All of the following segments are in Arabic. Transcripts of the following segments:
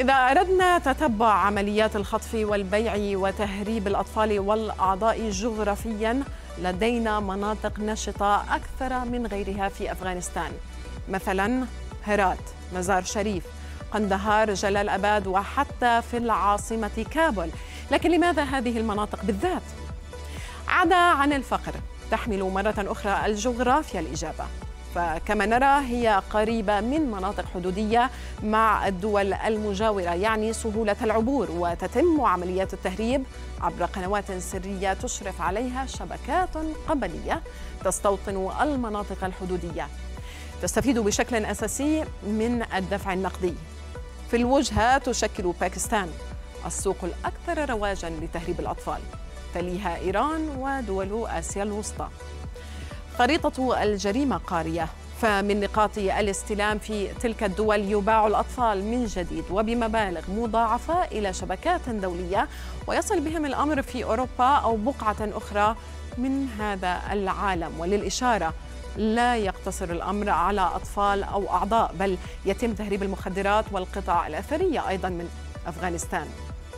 إذا أردنا تتبع عمليات الخطف والبيع وتهريب الأطفال والأعضاء جغرافياً لدينا مناطق نشطة أكثر من غيرها في أفغانستان. مثلاً هرات، مزار شريف، قندهار، جلال أباد وحتى في العاصمة كابول. لكن لماذا هذه المناطق بالذات؟ عدا عن الفقر تحمل مرة أخرى الجغرافيا الإجابة. فكما نرى هي قريبة من مناطق حدودية مع الدول المجاورة يعني سهولة العبور وتتم عمليات التهريب عبر قنوات سرية تشرف عليها شبكات قبلية تستوطن المناطق الحدودية. تستفيد بشكل أساسي من الدفع النقدي. في الوجهة تشكل باكستان السوق الأكثر رواجا لتهريب الأطفال تليها إيران ودول آسيا الوسطى. خريطة الجريمة قارية. فمن نقاط الاستلام في تلك الدول يباع الأطفال من جديد وبمبالغ مضاعفة إلى شبكات دولية. ويصل بهم الأمر في أوروبا أو بقعة أخرى من هذا العالم. وللإشارة لا يقتصر الأمر على أطفال أو أعضاء بل يتم تهريب المخدرات والقطع الأثرية أيضا من أفغانستان.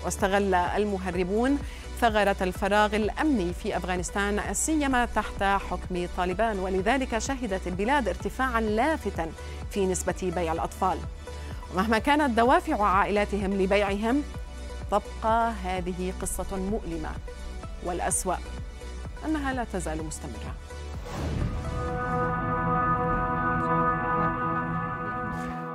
واستغل المهربون ثغرة الفراغ الأمني في أفغانستان سيما تحت حكم طالبان. ولذلك شهدت البلاد ارتفاعا لافتا في نسبة بيع الأطفال. ومهما كانت دوافع عائلاتهم لبيعهم تبقى هذه قصة مؤلمة والأسوأ أنها لا تزال مستمرة.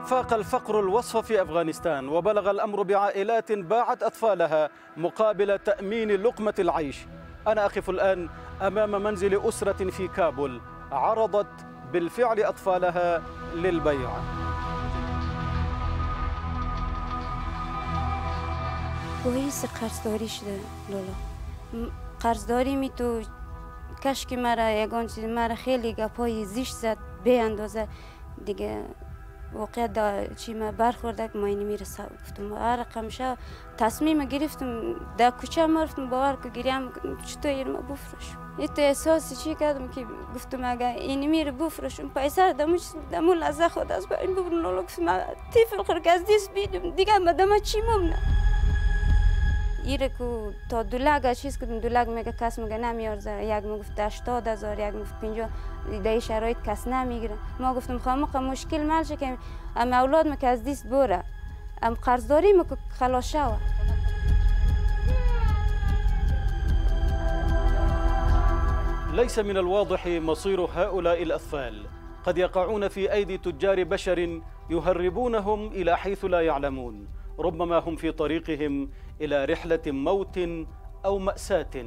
فاق الفقر الوصف في أفغانستان وبلغ الأمر بعائلات باعت أطفالها مقابل تأمين لقمة العيش. أنا أقف الآن أمام منزل أسرة في كابول عرضت بالفعل أطفالها للبيع. باعث قرضداری شده لولا قرضداری می تو مرا یگان چیز مرا خیلی گپای زیش زد به اندازه دیگه واقعا دا چی ما برخورده که ما می‌رسه گفتم هر رقم شا تصمیم گرفتم در کوچه ما رفتم باور که گریم چطور این ما بفروشم. یه تو احساس چی کردم که گفتم اگه اینی میره بفروشم پیسر دمو دمو لحظه خود از با این ببرن لولو گفتم تیفل خرک از دیس بیدم دیگه مدام چی ممنه ایره که تا دولگ چیز کدیم دولگ میگه کس میگه نمیارزه یک میگفت 80 هزار یک میگفت 50 در شرایط کس نمیگیره ما گفتم خامق مشکل ملشه که ام أولاد که از دیست بوره ام قرضداری که خلاص شوه ليس من الواضح مصير هؤلاء الأطفال. قد يقعون في أيدي تجار بشر يهربونهم إلى حيث لا يعلمون. ربما هم في طريقهم إلى رحلة موت أو مأساة.